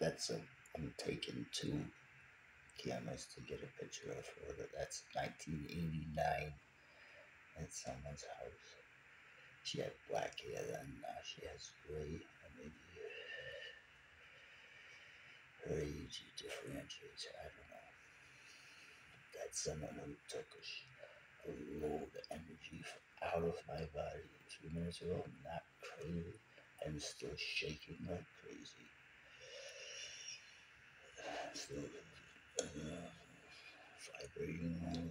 that's a I'm taking two cameras to get a picture of her. That's 1989 at someone's house. She had black hair then, now she has gray. And maybe her age differentiates, I don't know. That someone who took a, a load of energy out of my body few minutes ago. Not crazy. I'm still shaking like crazy. Cyber, you know,